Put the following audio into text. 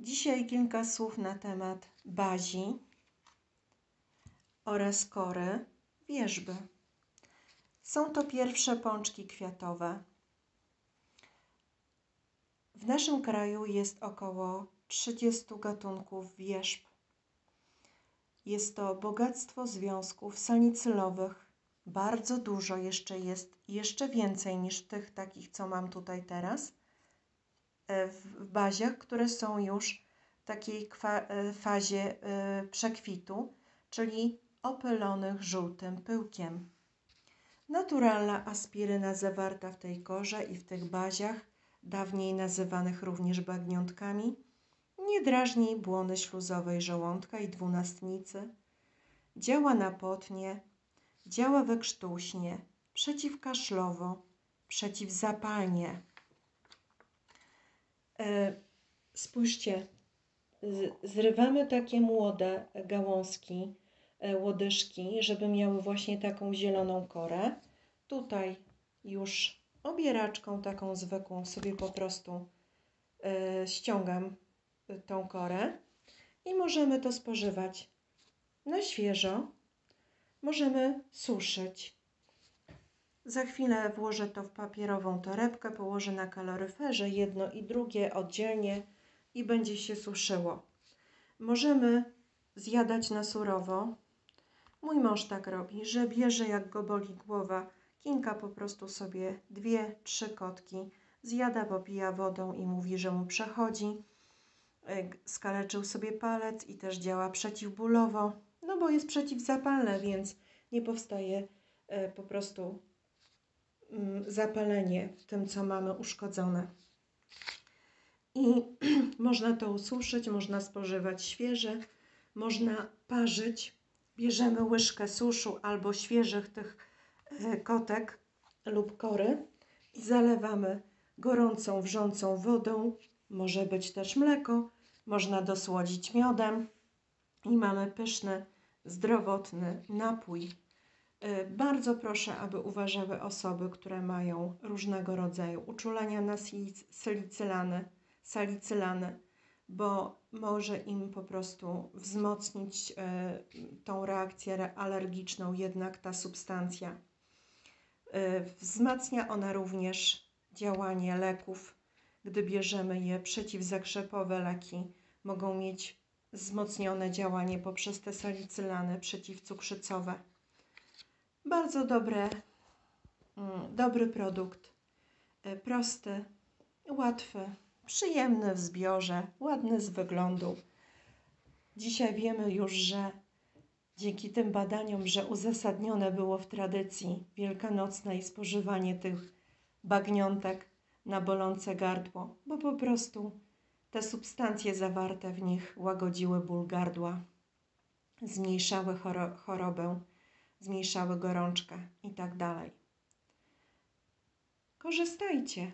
Dzisiaj kilka słów na temat bazi oraz kory wierzby. Są to pierwsze pączki kwiatowe. W naszym kraju jest około 30 gatunków wierzb. Jest to bogactwo związków salicylowych. Bardzo dużo jeszcze jest, jeszcze więcej niż tych takich, co mam tutaj teraz w baziach, które są już w takiej e, fazie e, przekwitu, czyli opylonych żółtym pyłkiem. Naturalna aspiryna zawarta w tej korze i w tych baziach, dawniej nazywanych również bagniątkami, nie drażni błony śluzowej żołądka i dwunastnicy, działa na potnie, działa wykrztuśnie, przeciwkaszlowo, przeciwzapalnie, E, spójrzcie, zrywamy takie młode gałązki, e, łodyżki, żeby miały właśnie taką zieloną korę. Tutaj już obieraczką taką zwykłą sobie po prostu e, ściągam tą korę i możemy to spożywać na świeżo. Możemy suszyć. Za chwilę włożę to w papierową torebkę, położę na kaloryferze jedno i drugie oddzielnie i będzie się suszyło. Możemy zjadać na surowo. Mój mąż tak robi, że bierze jak go boli głowa, kinka po prostu sobie dwie, trzy kotki, zjada, popija wodą i mówi, że mu przechodzi. Skaleczył sobie palec i też działa przeciwbólowo, no bo jest przeciwzapalne, więc nie powstaje e, po prostu zapalenie w tym, co mamy uszkodzone. I można to ususzyć, można spożywać świeże, można parzyć. Bierzemy łyżkę suszu albo świeżych tych e, kotek lub kory i zalewamy gorącą, wrzącą wodą. Może być też mleko, można dosłodzić miodem i mamy pyszny, zdrowotny napój bardzo proszę, aby uważały osoby, które mają różnego rodzaju uczulenia na salicylany, salicylany bo może im po prostu wzmocnić y, tą reakcję alergiczną jednak ta substancja. Y, wzmacnia ona również działanie leków. Gdy bierzemy je przeciwzakrzepowe leki, mogą mieć wzmocnione działanie poprzez te salicylany przeciwcukrzycowe. Bardzo dobre, mm, dobry produkt. E, prosty, łatwy, przyjemny w zbiorze, ładny z wyglądu. Dzisiaj wiemy już, że dzięki tym badaniom, że uzasadnione było w tradycji wielkanocnej spożywanie tych bagniątek na bolące gardło, bo po prostu te substancje zawarte w nich łagodziły ból gardła, zmniejszały chorobę zmniejszały gorączkę i tak. Korzystajcie.